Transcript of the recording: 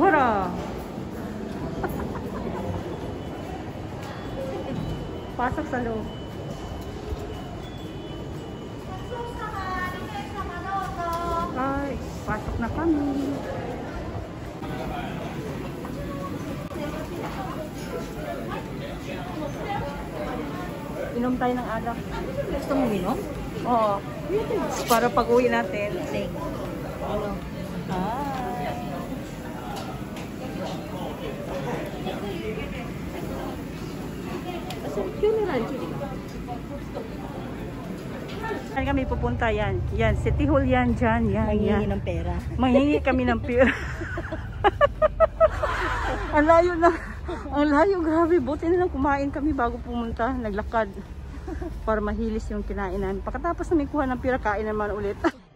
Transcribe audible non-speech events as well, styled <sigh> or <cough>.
Hurra! Pasok sa loob. Ay, pasok na kami. Inom tayo ng alak. Gusto mo minom? Oo. Para pag uwi natin, sing. Yun na rin. Saan kami pupunta yan? Yan, City Hall yan, dyan, yan, Mangingi yan. ng pera. Manghingi kami ng pera. <laughs> ang layo na. Ang layo, grabe. Buti na lang kumain kami bago pumunta. Naglakad. Para mahilis yung kinain namin. Pagkatapos namin kuha ng pera, kain naman ulit. <laughs>